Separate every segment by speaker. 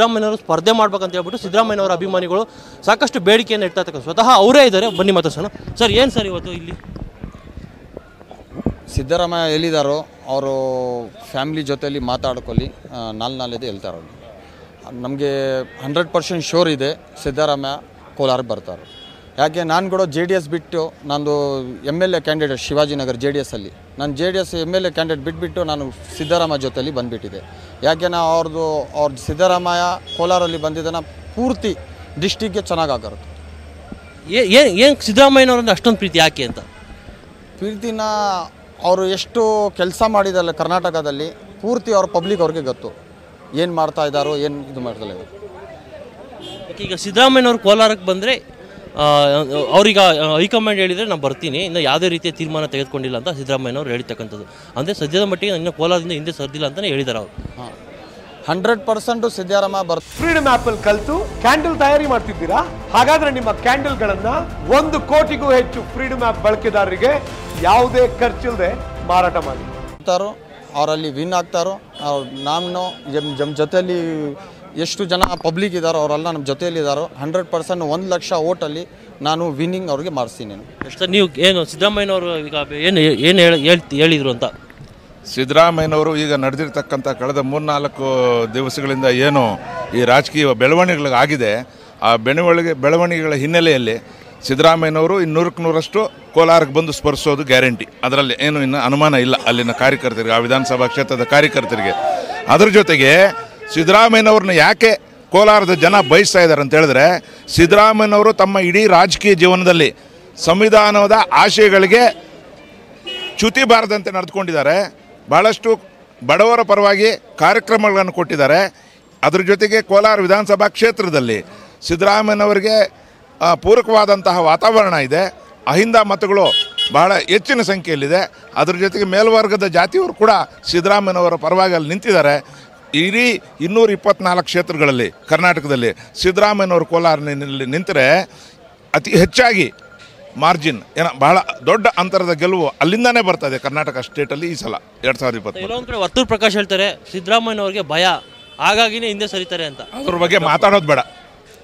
Speaker 1: ಸಿದ್ದರಾಮಯ್ಯವರು ಸ್ಪರ್ಧೆ ಮಾಡ್ಬೇಕಂತ ಹೇಳ್ಬಿಟ್ಟು ಸಿದ್ದರಾಮಯ್ಯನವರ ಅಭಿಮಾನಿಗಳು ಸಾಕಷ್ಟು ಬೇಡಿಕೆಯನ್ನು ಇಡ್ತಾ ಇರ್ತಕ್ಕಂಥ ಸ್ವತಃ ಅವರೇ ಇದ್ದಾರೆ. ಬನ್ನಿ ಮಾತಾಡ್ಸೋಣ. ಸರ್, ಏನು ಸರ್ ಇವತ್ತು ಇಲ್ಲಿ?
Speaker 2: ಸಿದ್ದರಾಮಯ್ಯ ಎಲ್ಲಿದ್ದಾರೋ ಅವರು ಫ್ಯಾಮಿಲಿ ಜೊತೆಯಲ್ಲಿ ಮಾತಾಡ್ಕೊಳ್ಳಿ. ನಾಲ್ ನಾಲಿದೆ ಹೇಳ್ತಾರೆ ನಮಗೆ ಹಂಡ್ರೆಡ್ ಪರ್ಸೆಂಟ್ ಶೋರ್ ಇದೆ ಸಿದ್ದರಾಮಯ್ಯ ಕೋಲಾರಕ್ಕೆ ಬರ್ತಾರೆ. ಯಾಕೆ, ನಾನು ಕೂಡ ಜೆ ಡಿ ಎಸ್ ಬಿಟ್ಟು ನಂದು M L A candidate Shivajinagar J D ಎಸ್ಸಲ್ಲಿ ನಾನು J D S M L A candidate ಬಿಟ್ಬಿಟ್ಟು ನಾನು ಸಿದ್ದರಾಮಯ್ಯ ಜೊತೆಯಲ್ಲಿ ಬಂದುಬಿಟ್ಟಿದೆ ಯಾಕೆ ನಾ ಅವ್ರದ್ದು ಅವ್ರ ಸಿದ್ದರಾಮಯ್ಯ ಕೋಲಾರಲ್ಲಿ ಬಂದಿದ್ದನ್ನು ಪೂರ್ತಿ ಡಿಸ್ಟಿಕ್ಗೆ ಚೆನ್ನಾಗಿ ಆಗಿರುತ್ತೆ
Speaker 1: ಏನು ಏನು ಸಿದ್ದರಾಮಯ್ಯನವರಿಂದ ಅಷ್ಟೊಂದು ಪ್ರೀತಿ ಯಾಕೆ ಅಂತ?
Speaker 2: ಪ್ರೀತಿನ ಅವರು ಎಷ್ಟು ಕೆಲಸ ಮಾಡಿದಲ್ಲ ಕರ್ನಾಟಕದಲ್ಲಿ ಪೂರ್ತಿ ಅವ್ರ ಪಬ್ಲಿಕ್ ಅವ್ರಿಗೆ ಗೊತ್ತು. ಏನು ಮಾಡ್ತಾ ಇದ್ದಾರೋ ಏನು ಇದು ಮಾಡ್ತಾ
Speaker 1: ಈಗ ಸಿದ್ದರಾಮಯ್ಯನವರು ಕೋಲಾರಕ್ಕೆ ಬಂದರೆ ಅವ್ರೀಗ ಹೈಕಮಾಂಡ್ ಹೇಳಿದರೆ ನಾನು ಬರ್ತೀನಿ ಇನ್ನು ಯಾವುದೇ ರೀತಿಯ ತೀರ್ಮಾನ ತೆಗೆದುಕೊಂಡಿಲ್ಲ ಅಂತ ಸಿದ್ದರಾಮಯ್ಯನವರು ಹೇಳಿರ್ತಕ್ಕಂಥದ್ದು. ಅಂದರೆ ಸದ್ಯದ ಮಟ್ಟಿಗೆ ಇನ್ನು ಕೋಲಾರದಿಂದ ಹಿಂದೆ ಸರ್ದಿಲ್ಲ ಅಂತಲೇ ಹೇಳಿದ್ದಾರೆ ಅವರು.
Speaker 2: ಹಾಂ. ಹಂಡ್ರೆಡ್ ಪರ್ಸೆಂಟ್ ಸಿದ್ದರಾಮಯ್ಯ ಬರ್
Speaker 3: ಫ್ರೀಡಮ್ ಆಪ್ ಅಲ್ಲಿ ಕಲ್ತು ಕ್ಯಾಂಡಲ್ ತಯಾರಿ ಮಾಡ್ತಿದ್ದೀರಾ? ಹಾಗಾದ್ರೆ ನಿಮ್ಮ ಕ್ಯಾಂಡಲ್ ಗಳನ್ನ ಒಂದು ಕೋಟಿಗೂ ಹೆಚ್ಚು ಫ್ರೀಡಮ್ ಆಪ್ ಬಳಕೆದಾರರಿಗೆ ಯಾವುದೇ ಖರ್ಚಿಲ್ಲದೆ ಮಾರಾಟ ಮಾಡಿ.
Speaker 2: ಅವರಲ್ಲಿ ವಿನ್ ಆಗ್ತಾರೋ ನಾನು ಜಮ್ ನಮ್ಮ ಜೊತೆಯಲ್ಲಿ ಎಷ್ಟು ಜನ ಪಬ್ಲಿಕ್ ಇದ್ದಾರೋ ಅವರೆಲ್ಲ ನಮ್ಮ ಜೊತೆಯಲ್ಲಿ ಇದ್ದಾರೋ ಹಂಡ್ರೆಡ್ ಪರ್ಸೆಂಟ್ ಒಂದು ಲಕ್ಷ ಓಟಲ್ಲಿ ನಾನು ವಿನ್ನಿಂಗ್ ಅವ್ರಿಗೆ ಮಾಡಿಸ್ತೀನಿ
Speaker 1: ಸರ್ ನೀವು ಏನು ಸಿದ್ದರಾಮಯ್ಯನವರು ಈಗ ಏನು ಏನು ಹೇಳಿ ಹೇಳ್ತಿ ಹೇಳಿದ್ರು ಅಂತ?
Speaker 4: ಸಿದ್ದರಾಮಯ್ಯನವರು ಈಗ ನಡೆದಿರ್ತಕ್ಕಂಥ ಕಳೆದ ಮೂರ್ನಾಲ್ಕು ದಿವಸಗಳಿಂದ ಏನು ಈ ರಾಜಕೀಯ ಬೆಳವಣಿಗೆಗಳಾಗಿದೆ ಆ ಬೆಳವಣಿಗೆ ಬೆಳವಣಿಗೆಗಳ ಹಿನ್ನೆಲೆಯಲ್ಲಿ ಸಿದ್ದರಾಮಯ್ಯನವರು ಇನ್ನೂರಕ್ಕೆ ನೂರಷ್ಟು ಕೋಲಾರಕ್ಕೆ ಬಂದು ಸ್ಪರ್ಶೋದು ಗ್ಯಾರಂಟಿ. ಅದರಲ್ಲಿ ಏನು ಇನ್ನು ಅನುಮಾನ ಇಲ್ಲ ಅಲ್ಲಿನ ಕಾರ್ಯಕರ್ತರಿಗೆ ಆ ವಿಧಾನಸಭಾ ಕ್ಷೇತ್ರದ ಕಾರ್ಯಕರ್ತರಿಗೆ. ಅದರ ಜೊತೆಗೆ ಸಿದ್ದರಾಮಯ್ಯನವ್ರನ್ನ ಯಾಕೆ ಕೋಲಾರದ ಜನ ಬಯಸ್ತಾ ಇದ್ದಾರೆ ಅಂತ ಹೇಳಿದ್ರೆ ಸಿದ್ದರಾಮಯ್ಯನವರು ತಮ್ಮ ಇಡೀ ರಾಜಕೀಯ ಜೀವನದಲ್ಲಿ ಸಂವಿಧಾನದ ಆಶಯಗಳಿಗೆ ಚ್ಯುತಿ ಬಾರದಂತೆ ನಡೆದುಕೊಂಡಿದ್ದಾರೆ. ಬಹಳಷ್ಟು ಬಡವರ ಪರವಾಗಿ ಕಾರ್ಯಕ್ರಮಗಳನ್ನು ಕೊಟ್ಟಿದ್ದಾರೆ. ಅದರ ಜೊತೆಗೆ ಕೋಲಾರ ವಿಧಾನಸಭಾ ಕ್ಷೇತ್ರದಲ್ಲಿ ಸಿದ್ದರಾಮಯ್ಯನವರಿಗೆ ಪೂರಕವಾದಂತಹ ವಾತಾವರಣ ಇದೆ. ಅಹಿಂದ ಮತಗಳು ಬಹಳ ಹೆಚ್ಚಿನ ಸಂಖ್ಯೆಯಲ್ಲಿದೆ. ಅದರ ಜೊತೆಗೆ ಮೇಲ್ವರ್ಗದ ಜಾತಿಯವರು ಕೂಡ ಸಿದ್ದರಾಮಯ್ಯನವರ ಪರವಾಗಿ ಅಲ್ಲಿ ನಿಂತಿದ್ದಾರೆ. ಇಡೀ ಇನ್ನೂರ ಇಪ್ಪತ್ನಾಲ್ಕು ಕ್ಷೇತ್ರಗಳಲ್ಲಿ ಕರ್ನಾಟಕದಲ್ಲಿ ಸಿದ್ದರಾಮಯ್ಯನವರು ಕೋಲಾರನಲ್ಲಿ ನಿಂತರೆ ಅತಿ ಹೆಚ್ಚಾಗಿ ಮಾರ್ಜಿನ್ ಏನ ಬಹಳ ದೊಡ್ಡ ಅಂತರದ ಗೆಲುವು ಅಲ್ಲಿಂದಾನೇ ಇದೆ ಕರ್ನಾಟಕ ಸ್ಟೇಟಲ್ಲಿ ಈ ಸಲ ಎರಡು ಸಾವಿರದ ಇಪ್ಪತ್ತು
Speaker 1: ಕಡೆ ವರ್ತೂರ್ ಪ್ರಕಾಶ್ ಹೇಳ್ತಾರೆ ಸಿದ್ದರಾಮಯ್ಯನವ್ರಿಗೆ ಭಯ ಹಾಗಾಗಿನೇ ಹಿಂದೆ ಸರಿತಾರೆ ಅಂತ.
Speaker 4: ಅದ್ರ ಬಗ್ಗೆ ಮಾತಾಡೋದು ಬೇಡ.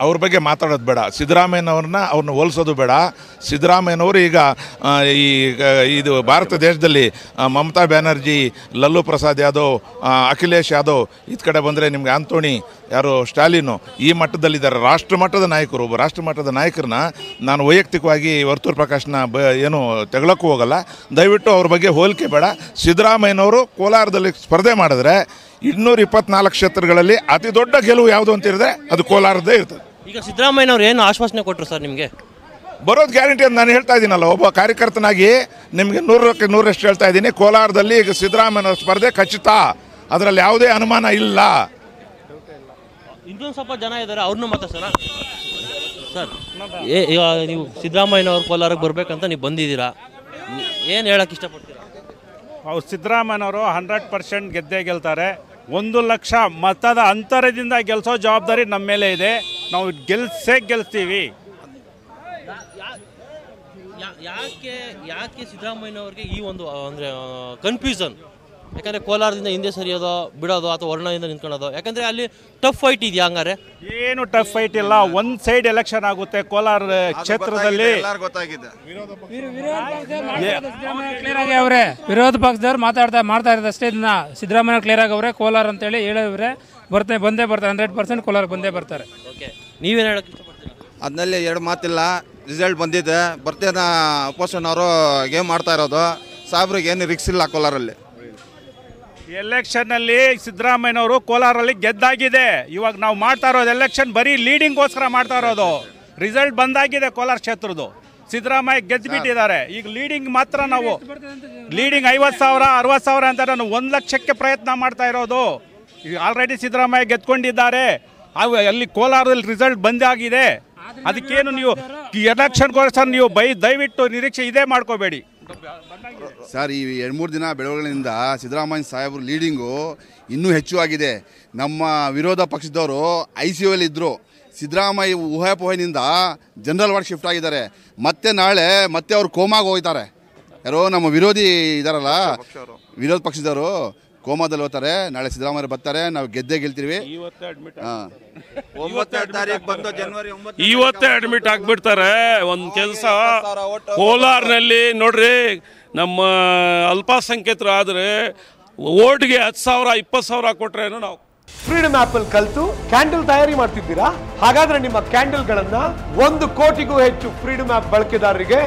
Speaker 4: ಅವ್ರ ಬಗ್ಗೆ ಮಾತಾಡೋದು ಬೇಡ. ಸಿದ್ದರಾಮಯ್ಯನವ್ರನ್ನ ಅವ್ರನ್ನ ಹೋಲಿಸೋದು ಬೇಡ. ಸಿದ್ದರಾಮಯ್ಯನವರು ಈಗ ಈ ಇದು ಭಾರತ ದೇಶದಲ್ಲಿ ಮಮತಾ ಬ್ಯಾನರ್ಜಿ, ಲಲ್ಲು ಪ್ರಸಾದ್ ಯಾದವ್ ಅಖಿಲೇಶ್ ಯಾದವ್ ಇದ್ ಕಡೆ ಬಂದರೆ ನಿಮ್ಗೆ ಆಂತೋಣಿ ಯಾರು ಸ್ಟಾಲಿನು, ಈ ಮಟ್ಟದಲ್ಲಿದ್ದಾರೆ. ರಾಷ್ಟ್ರ ಮಟ್ಟದ ನಾಯಕರು ಒಬ್ಬ ರಾಷ್ಟ್ರ ಮಟ್ಟದ ನಾಯಕರನ್ನ ನಾನು ವೈಯಕ್ತಿಕವಾಗಿ ವರ್ತೂರ್ ಪ್ರಕಾಶ್ನ ಬ, ಏನು ತೆಗಳಕ್ಕೂ ಹೋಗಲ್ಲ. ದಯವಿಟ್ಟು ಅವ್ರ ಬಗ್ಗೆ ಹೋಲಿಕೆ ಬೇಡ. ಸಿದ್ದರಾಮಯ್ಯನವರು ಕೋಲಾರದಲ್ಲಿ ಸ್ಪರ್ಧೆ ಮಾಡಿದ್ರೆ ಇನ್ನೂರ ಇಪ್ಪತ್ನಾಲ್ಕು ಕ್ಷೇತ್ರಗಳಲ್ಲಿ ಅತಿ ದೊಡ್ಡ ಗೆಲುವು ಯಾವುದು ಅಂತ ಹೇಳಿದ್ರೆ ಅದು ಕೋಲಾರದೇ ಇರ್ತದೆ.
Speaker 1: ಈಗ ಸಿದ್ದರಾಮಯ್ಯನವ್ರು ಏನು ಆಶ್ವಾಸನೆ ಕೊಟ್ಟರು ಸರ್ ನಿಮಗೆ?
Speaker 4: ಬರೋದು ಗ್ಯಾರಂಟಿ ಅಂತ ನಾನು ಹೇಳ್ತಾ ಇದ್ದೀನಲ್ಲ ಒಬ್ಬ ಕಾರ್ಯಕರ್ತನಾಗಿ ನಿಮಗೆ ನೂರಕ್ಕೆ ನೂರಷ್ಟು ಹೇಳ್ತಾ ಇದ್ದೀನಿ ಕೋಲಾರದಲ್ಲಿ ಈಗ ಸಿದ್ದರಾಮಯ್ಯನವರ ಸ್ಪರ್ಧೆ ಖಚಿತ. ಅದರಲ್ಲಿ ಯಾವುದೇ ಅನುಮಾನ ಇಲ್ಲ.
Speaker 1: ಇನ್ನೊಂದು ಸ್ವಲ್ಪ ಜನ ಇದ್ದಾರೆ ಅವ್ರನ್ನೂ ಸರ ಸರ್ ಏ ನೀವು ಸಿದ್ದರಾಮಯ್ಯನವ್ರು ಕೋಲಾರಕ್ಕೆ ಬರಬೇಕಂತ ನೀವು ಬಂದಿದ್ದೀರಾ? ಏನು ಹೇಳಕ್ಕೆ ಇಷ್ಟಪಡ್ತೀರಾ?
Speaker 5: ಅವ್ರು ಸಿದ್ದರಾಮಯ್ಯನವರು ಹಂಡ್ರೆಡ್ ಪರ್ಸೆಂಟ್ ಗೆದ್ದೇ ಗೆಲ್ತಾರೆ. ಒಂದು ಲಕ್ಷ ಮತದ ಅಂತರದಿಂದ ಗೆಲ್ಸೋ ಜವಾಬ್ದಾರಿ ನಮ್ಮ ಮೇಲೆ ಇದೆ. ನಾವು ಗೆಲ್ಸೇ
Speaker 1: ಗೆಲ್ತೀವಿ ಯಾಕೆ ಯಾಕೆ ಸಿದ್ದರಾಮಯ್ಯನವ್ರಿಗೆ ಈ ಒಂದು ಅಂದರೆ ಕನ್ಫ್ಯೂಷನ್ ಯಾಕಂದರೆ ಕೋಲಾರದಿಂದ ಹಿಂದೆ ಸರಿಯೋದು ಬಿಡೋದು ಅಥವಾ ವರ್ಣದಿಂದ ನಿಂತ್ಕೊಳ್ಳೋದು? ಯಾಕಂದರೆ ಅಲ್ಲಿ ಟಫ್ ಫೈಟ್ ಇದೆಯಾ ಹಂಗಾರೆ?
Speaker 5: ಏನು ಟಫ್ ಫೈಟ್ ಇಲ್ಲ. ಒಂದು ಸೈಡ್ ಎಲೆಕ್ಷನ್ ಆಗುತ್ತೆ ಕೋಲಾರ ಕ್ಷೇತ್ರದಲ್ಲಿ.
Speaker 6: ಕ್ಲಿಯರ್ ಆಗಿ ಅವರೇ ವಿರೋಧ ಪಕ್ಷದವ್ರು ಮಾತಾಡ್ತಾ ಮಾಡ್ತಾ ಇರೋದು ಅಷ್ಟೇ ಇದನ್ನ ಸಿದ್ದರಾಮಯ್ಯ ಕ್ಲಿಯರ್ ಆಗಿ ಅವರೇ. ಕೋಲಾರ ಅಂತೇಳಿ ಹೇಳಿವ್ರೆ. ಬರ್ತಾರೆ ಬಂದೇ ಬರ್ತಾರೆ. ಹಂಡ್ರೆಡ್ ಪರ್ಸೆಂಟ್ ಕೋಲಾರ ಬಂದೇ ಬರ್ತಾರೆ.
Speaker 1: ಓಕೆ. ನೀವೇನು ಹೇಳಕ್ಕೆ ಇಷ್ಟಪಡ್ತೀರಾ?
Speaker 7: ಅದರಲ್ಲಿ ಎರಡು ಮಾತಿಲ್ಲ. ರಿಸಲ್ಟ್ ಬಂದಿದೆ. ಬರ್ತೇನ ಅಪೋಸಿಷನ್ ಅವರು ಗೇಮ್ ಮಾಡ್ತಾ ಇರೋದು. ಸಾಬ್ರಿಗೆ ಏನು ರಿಕ್ಸ್ ಇಲ್ಲ ಕೋಲಾರಲ್ಲಿ.
Speaker 5: ಎಲೆಕ್ಷನ್ನಲ್ಲಿ ಸಿದ್ದರಾಮಯ್ಯನವರು ಕೋಲಾರಲ್ಲಿ ಗೆದ್ದಾಗಿದೆ. ಇವಾಗ ನಾವು ಮಾಡ್ತಾ ಇರೋದು ಎಲೆಕ್ಷನ್ ಬರೀ ಲೀಡಿಂಗ್ಗೋಸ್ಕರ ಮಾಡ್ತಾ ಇರೋದು. ರಿಸಲ್ಟ್ ಬಂದಾಗಿದೆ ಕೋಲಾರ ಕ್ಷೇತ್ರದ್ದು. ಸಿದ್ದರಾಮಯ್ಯ ಗೆದ್ದು ಬಿಟ್ಟಿದ್ದಾರೆ ಈಗ ಲೀಡಿಂಗ್ ಮಾತ್ರ ನಾವು ಲೀಡಿಂಗ್ ಐವತ್ತು ಸಾವಿರ ಅರವತ್ತು ಸಾವಿರ ಅಂತ ನಾನು ಒಂದು ಲಕ್ಷಕ್ಕೆ ಪ್ರಯತ್ನ ಮಾಡ್ತಾ ಇರೋದು. ಆಲ್ರೆಡಿ ಸಿದ್ದರಾಮಯ್ಯ ಗೆದ್ಕೊಂಡಿದ್ದಾರೆ. ಅವು ಅಲ್ಲಿ ಕೋಲಾರದಲ್ಲಿ ರಿಸಲ್ಟ್ ಬಂದಾಗಿದೆ ಅದಕ್ಕೇನು ನೀವು ಎಲೆಕ್ಷನ್ಗೋಸ್ಕರ ನೀವು ಬೈ ದಯವಿಟ್ಟು ನಿರೀಕ್ಷೆ ಇದೇ ಮಾಡ್ಕೋಬೇಡಿ.
Speaker 8: ಸರ್ ಈ ಎರಡು ಮೂರು ದಿನ ಬೆಳವಣಿಗೆಯಿಂದ ಸಿದ್ದರಾಮಯ್ಯ ಸಾಹೇಬ್ರ ಲೀಡಿಂಗು ಇನ್ನೂ ಹೆಚ್ಚು ಆಗಿದೆ. ನಮ್ಮ ವಿರೋಧ ಪಕ್ಷದವರು ಐ ಸಿ ಯುಲ್ಲಿ ಇದ್ದರು ಸಿದ್ದರಾಮಯ್ಯ ಊಹಾಪೋಹನಿಂದ ಜನರಲ್ ವಾರ್ಡ್ ಶಿಫ್ಟ್ ಆಗಿದ್ದಾರೆ. ಮತ್ತೆ ನಾಳೆ ಮತ್ತೆ ಅವರು ಕೋಮಾಗೆ ಹೋಗ್ತಾರೆ. ಯಾರೋ ನಮ್ಮ ವಿರೋಧಿ ಇದಾರಲ್ಲ ವಿರೋಧ ಪಕ್ಷದವರು ಕೋಮಾದಲ್ಲಿ ಹೋಗ್ತಾರೆ ನಾಳೆ ಸಿದ್ದರಾಮಯ್ಯ ಬರ್ತಾರೆ ನಾವು ಗೆದ್ದೆ ಗೆಲ್ತೀವಿ.
Speaker 9: ಇವತ್ತೇ ಅಡ್ಮಿಟ್ ಆಗ್ಬಿಡ್ತಾರೆ. ಒಂದು ಕೆಲಸ ಕೋಲಾರ್ನಲ್ಲಿ ನೋಡ್ರಿ ನಮ್ಮ ಅಲ್ಪಸಂಖ್ಯಾತರು ಆದರೆ ಓಟ್ಗೆ ಹತ್ತು ಸಾವಿರ ಇಪ್ಪತ್ತು ಸಾವಿರ ಕೊಟ್ರೇನು ನಾವು.
Speaker 3: ಫ್ರೀಡಮ್ ಆಪ್ ಅಲ್ಲಿ ಕಲ್ತು ಕ್ಯಾಂಡಲ್ ತಯಾರಿ ಮಾಡ್ತಿದ್ದೀರಾ? ಹಾಗಾದ್ರೆ ನಿಮ್ಮ ಕ್ಯಾಂಡಲ್ ಗಳನ್ನ ಒಂದು ಕೋಟಿಗೂ ಹೆಚ್ಚು ಫ್ರೀಡಮ್ ಆಪ್ ಬಳಕೆದಾರರಿಗೆ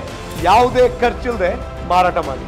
Speaker 3: ಯಾವುದೇ ಖರ್ಚಿಲ್ಲದೆ ಮಾರಾಟ ಮಾಡಿ.